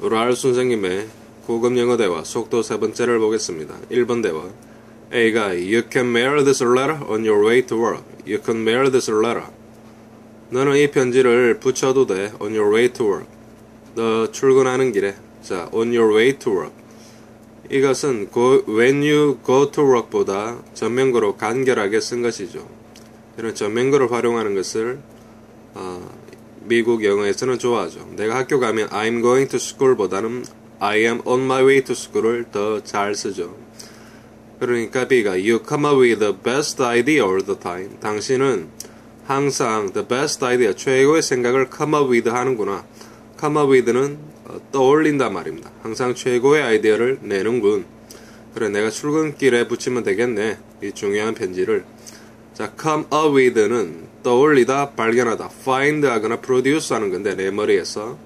랄 선생님의 고급 영어 대화 속도 세 번째를 보겠습니다. 1번 대화. Hey guy, you can mail this letter on your way to work. You can mail this letter. 너는 이 편지를 붙여도 돼. On your way to work. 너 출근하는 길에. 자, on your way to work. 이것은 go, when you go to work보다 전면구로 간결하게 쓴 것이죠. 이런 전면구를 활용하는 것을 어, 미국 영어에서는 좋아하죠. 내가 학교 가면 I'm going to school보다는 I am on my way to school을 더 잘 쓰죠. 그러니까 B가 You come up with the best idea all the time. 당신은 항상 the best idea, 최고의 생각을 come up with 하는구나. come up with는 어, 떠올린다 말입니다. 항상 최고의 아이디어를 내는군. 그래, 내가 출근길에 붙이면 되겠네. 이 중요한 편지를. 자, come up with는 떠올리다, 발견하다, find 하거나 produce 하는 건데, 내 머리에서.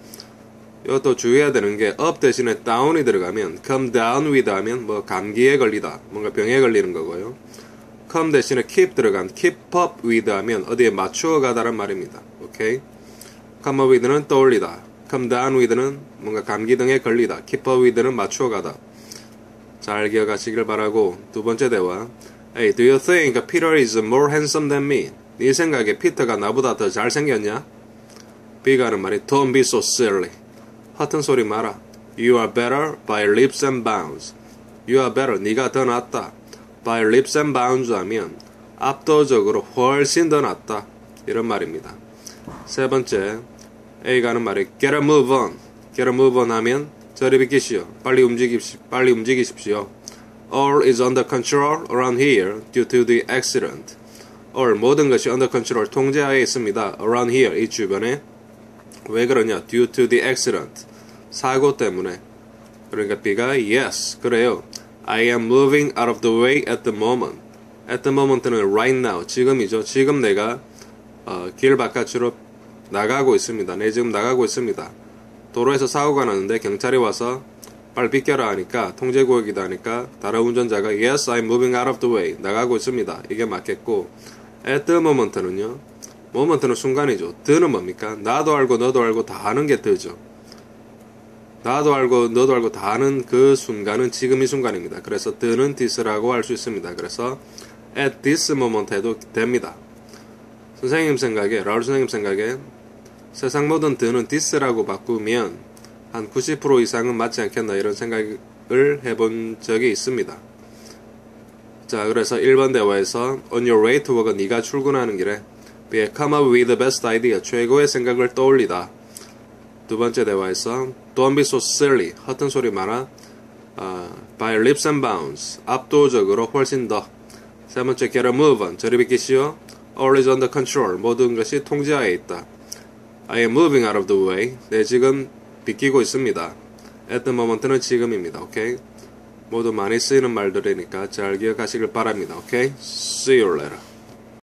이것도 주의해야 되는 게 up 대신에 down이 들어가면 come down with 하면 뭐 감기에 걸리다, 뭔가 병에 걸리는 거고요. come 대신에 keep 들어간 keep up with 하면 어디에 맞추어 가다란 말입니다. 오케이? come up with는 떠올리다. come down with는 뭔가 감기 등에 걸리다. keep up with는 맞추어 가다. 잘 기억하시길 바라고 두 번째 대화. Hey, do you think Peter is more handsome than me? 네 생각에 피터가 나보다 더 잘생겼냐? B가 하는 말이 Don't be so silly. 허튼 소리 마라. You are better by leaps and bounds. You are better. 네가 더 낫다. By leaps and bounds 하면 압도적으로 훨씬 더 낫다. 이런 말입니다. 세 번째, A가 하는 말이 Get a move on. Get a move on 하면 저리 비키시오. 빨리 움직이십시오. 빨리 움직이십시오. All is under control around here due to the accident. All 모든 것이 under control 통제하에 있습니다. Around here 이 주변에 왜 그러냐? Due to the accident. 사고 때문에. 그러니까 B가 yes. 그래요. I am moving out of the way at the moment. At the moment는 right now. 지금이죠. 지금 내가 어, 길 바깥으로 나가고 있습니다. 네, 지금 나가고 있습니다. 도로에서 사고가 났는데 경찰이 와서 빨리 비켜라 하니까 통제구역이다 하니까 다른 운전자가 Yes, I'm moving out of the way. 나가고 있습니다. 이게 맞겠고 at the moment는요. 모먼트는 순간이죠. 드는 뭡니까? 나도 알고 너도 알고 다 아는 게 드죠. 나도 알고 너도 알고 다 아는 그 순간은 지금 이 순간입니다. 그래서 드는 this라고 할 수 있습니다. 그래서 at this moment 해도 됩니다. 선생님 생각에 라울 선생님 생각에 세상 모든 드는 this라고 바꾸면 한 90% 이상은 맞지 않겠나 이런 생각을 해본 적이 있습니다. 자 그래서 1번 대화에서 on your way to work은 네가 출근하는 길에 be come up with the best idea 최고의 생각을 떠올리다. 두 번째 대화에서 don't be so silly 허튼 소리 마라 uh, by leaps and bounds 압도적으로 훨씬 더. 세 번째 get a move on 저리 비키시오 all is under control 모든 것이 통제하에 있다. I am moving out of the way 네 지금 비키고 있습니다. at the moment는 지금입니다. 오케이 모두 많이 쓰이는 말들이니까 잘 기억하시길 바랍니다. 오케이 see you later.